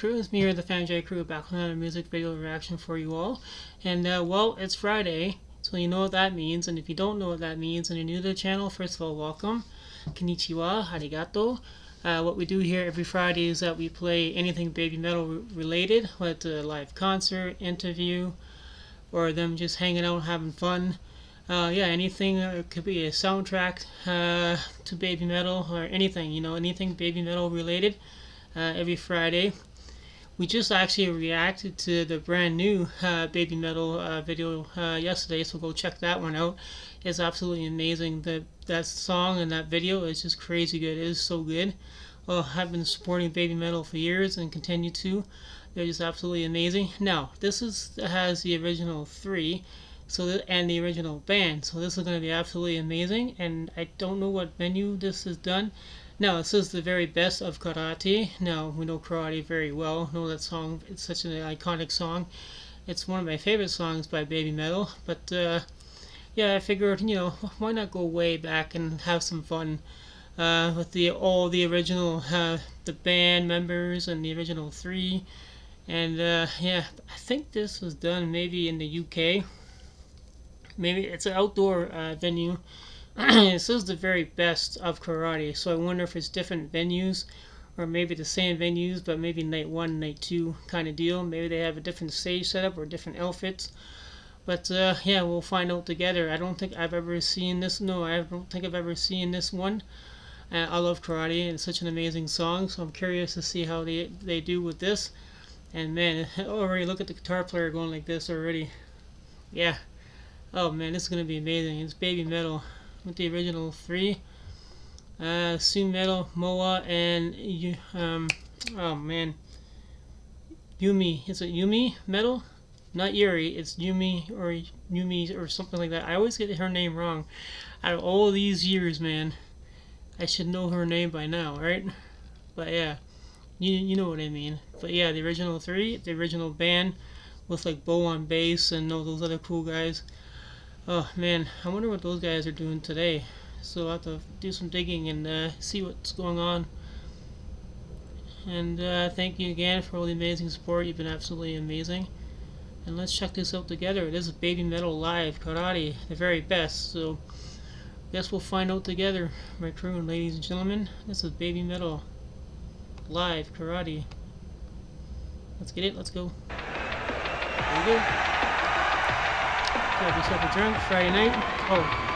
crew. It's me here, the Fam Jay crew, back with another music video reaction for you all. And, uh, well, it's Friday, so you know what that means. And if you don't know what that means and you're new to the channel, first of all, welcome. Konnichiwa, arigato. Uh, what we do here every Friday is that we play anything baby metal related, whether it's a live concert, interview, or them just hanging out having fun. Uh, yeah, anything. Uh, it could be a soundtrack uh, to baby metal or anything, you know, anything baby metal related uh, every Friday. We just actually reacted to the brand new uh, Baby Metal uh, video uh, yesterday, so go check that one out. It's absolutely amazing. That that song and that video is just crazy good. It is so good. I've been supporting Baby Metal for years and continue to. They're just absolutely amazing. Now, this is has the original three, so and the original band. So this is going to be absolutely amazing. And I don't know what venue this is done. Now, this is the very best of karate. Now, we know karate very well. Know that song. It's such an iconic song. It's one of my favorite songs by Baby Metal. But, uh, yeah, I figured, you know, why not go way back and have some fun uh, with the all the original, uh, the band members and the original three. And, uh, yeah, I think this was done maybe in the UK. Maybe it's an outdoor uh, venue. this is the very best of karate, so I wonder if it's different venues or maybe the same venues, but maybe night one, night two kind of deal. Maybe they have a different stage setup or different outfits. But uh, yeah, we'll find out together. I don't think I've ever seen this. No, I don't think I've ever seen this one. Uh, I love karate and it's such an amazing song, so I'm curious to see how they they do with this. And man, already look at the guitar player going like this already. Yeah. Oh man, this is gonna be amazing. It's baby metal with the original three. Uh, Su-metal, Moa, and um, oh man, Yumi. Is it Yumi Metal? Not Yuri. It's Yumi or Yumi or something like that. I always get her name wrong. Out of all these years, man, I should know her name by now, right? But yeah, you you know what I mean. But yeah, the original three, the original band with like BOH on bass and all those other cool guys. Oh man, I wonder what those guys are doing today. So I'll have to do some digging and uh, see what's going on. And uh, thank you again for all the amazing support. You've been absolutely amazing. And let's check this out together. This is Baby Metal Live Karate, the very best. So guess we'll find out together, my crew and ladies and gentlemen. This is Baby Metal Live Karate. Let's get it. Let's go. There we go. Yourself a drink Friday night. Oh,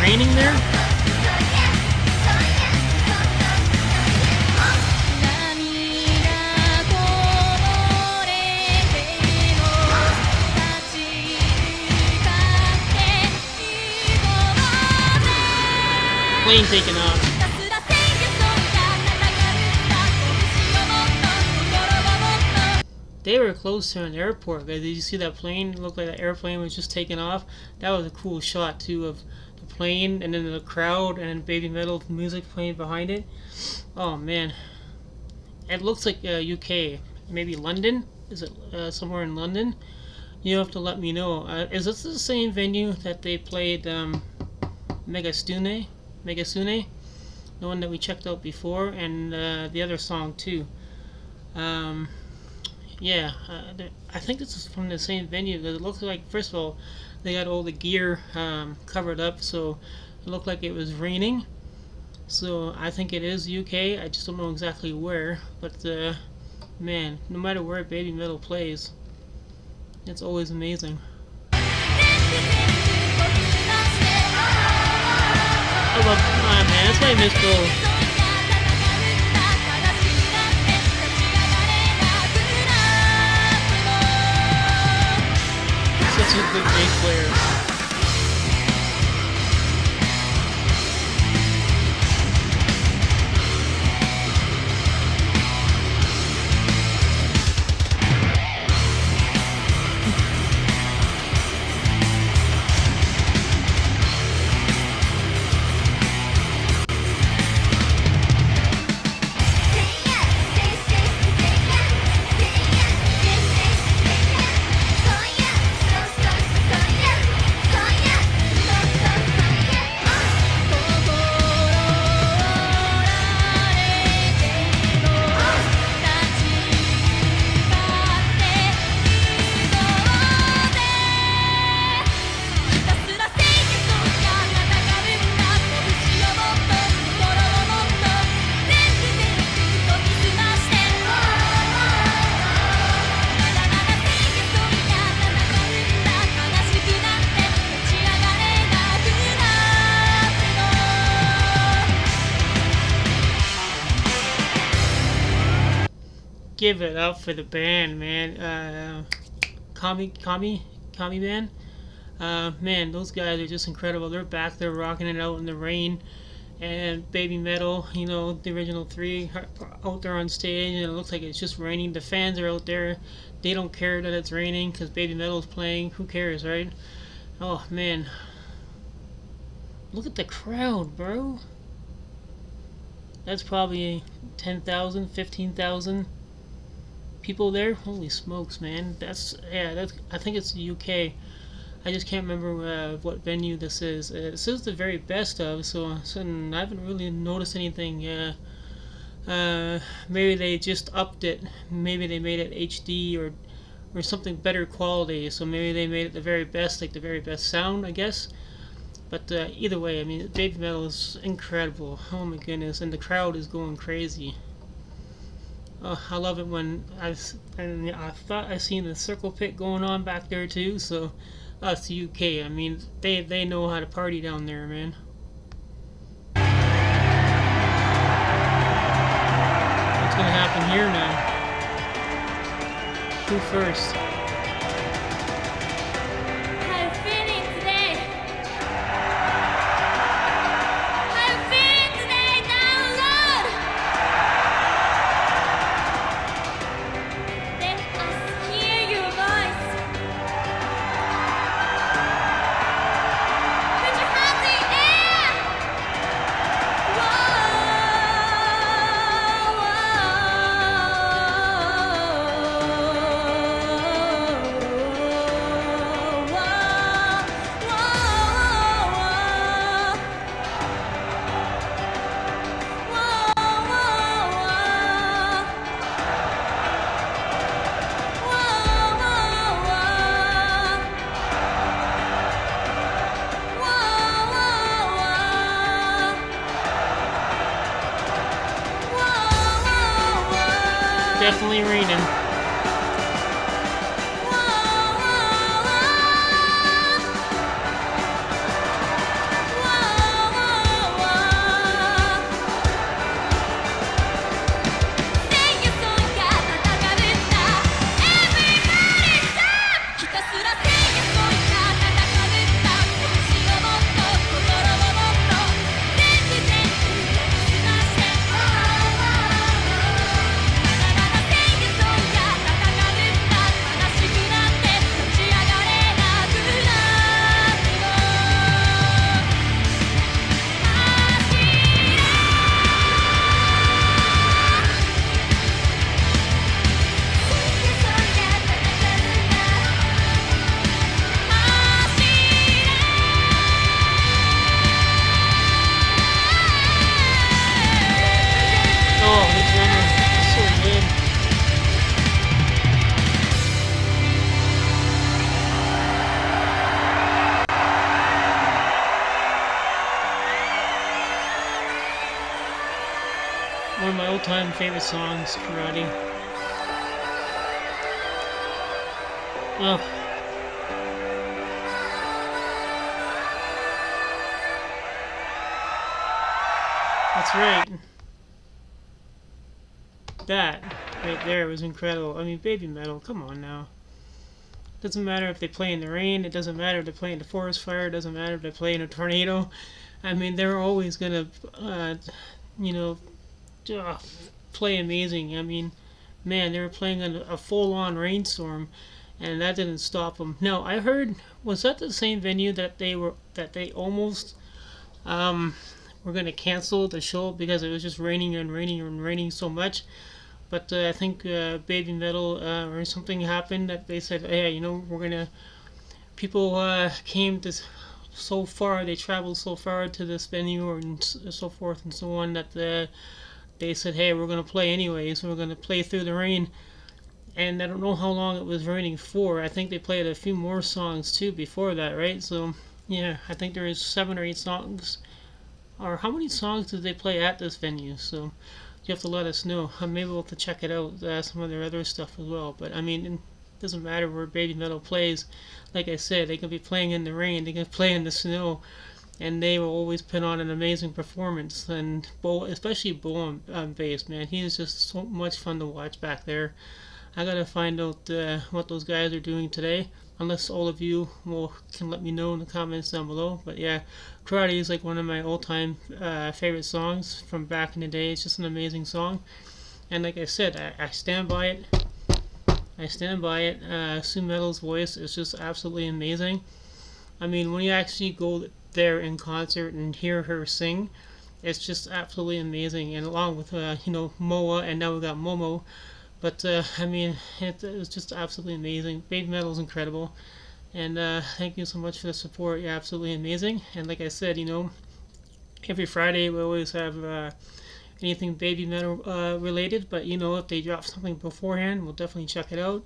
raining there? Plane taking off. They were close to an airport. Did you see that plane? It looked like the airplane was just taking off. That was a cool shot too of the plane and then the crowd and baby metal music playing behind it. Oh man, it looks like uh, UK, maybe London. Is it uh, somewhere in London? You have to let me know. Uh, is this the same venue that they played um, Megastune? Megasune? The one that we checked out before, and uh, the other song too. Um, yeah, uh, I think this is from the same venue. because It looks like, first of all, they got all the gear um, covered up, so it looked like it was raining. So I think it is UK. I just don't know exactly where, but uh, man, no matter where Baby Metal plays, it's always amazing. I love, oh man, that's why I miss Bill. Such a good bass player. Give it up for the band, man. Uh, Kami, Kami, Kami band. Uh, man, those guys are just incredible. They're back there rocking it out in the rain. And Baby Metal, you know, the original three out there on stage, and it looks like it's just raining. The fans are out there. They don't care that it's raining because Baby Metal's playing. Who cares, right? Oh, man. Look at the crowd, bro. That's probably 10,000, 15,000 people there. Holy smokes, man. That's, yeah, that's, I think it's the UK. I just can't remember uh, what venue this is. Uh, it says the very best of, so, so I haven't really noticed anything. Uh, uh, maybe they just upped it. Maybe they made it HD or or something better quality. So maybe they made it the very best, like the very best sound, I guess. But uh, either way, I mean, Baby Metal is incredible. Oh my goodness, and the crowd is going crazy. Oh, I love it when I and I thought I seen the circle pit going on back there too. So us UK. I mean, they they know how to party down there, man. What's gonna happen here now? Who first? Definitely raining. All-time favorite songs, Karate. Oh. That's right. That right there was incredible. I mean, Baby Metal, come on now. Doesn't matter if they play in the rain, it doesn't matter if they play in the forest fire, it doesn't matter if they play in a tornado. I mean, they're always gonna, uh, you know, uh, play amazing. I mean, man, they were playing a, a full-on rainstorm, and that didn't stop them. No, I heard was that the same venue that they were that they almost um, were going to cancel the show because it was just raining and raining and raining so much. But uh, I think uh, Baby Metal uh, or something happened that they said, hey, you know, we're gonna. People uh, came to so far, they traveled so far to this venue and so forth and so on that the they said, hey, we're going to play anyways. We're going to play through the rain. And I don't know how long it was raining for. I think they played a few more songs too before that, right? So, yeah, I think there is seven or eight songs. Or how many songs did they play at this venue? So, you have to let us know. I may be able to check it out, uh, some of their other stuff as well. But, I mean, it doesn't matter where Baby Metal plays. Like I said, they can be playing in the rain, they can play in the snow. And they will always put on an amazing performance. And BOH, especially BOH on, on bass, man, he is just so much fun to watch back there. I gotta find out uh, what those guys are doing today. Unless all of you will can let me know in the comments down below. But yeah, Karate is like one of my all-time uh, favorite songs from back in the day. It's just an amazing song, and like I said, I, I stand by it. I stand by it. Uh, Su-metal's voice is just absolutely amazing. I mean, when you actually go there in concert and hear her sing, it's just absolutely amazing. And along with uh, you know Moa, and now we've got Momo. But uh, I mean, it, it, was just absolutely amazing. Baby Metal is incredible, and uh, thank you so much for the support. You're absolutely amazing. And like I said, you know, every Friday we always have uh, anything Baby Metal uh, related. But you know, if they drop something beforehand, we'll definitely check it out.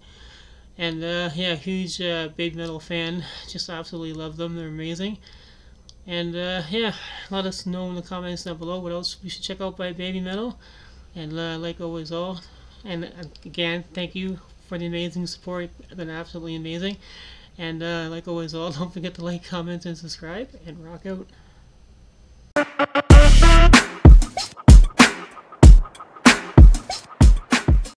And uh, yeah, huge uh, Baby Metal fan. Just absolutely love them. They're amazing. And uh, yeah, let us know in the comments down below what else we should check out by Baby Metal. And uh, like always, all. And uh, again, thank you for the amazing support. It's been absolutely amazing. And uh, like always, all, don't forget to like, comment, and subscribe. And rock out.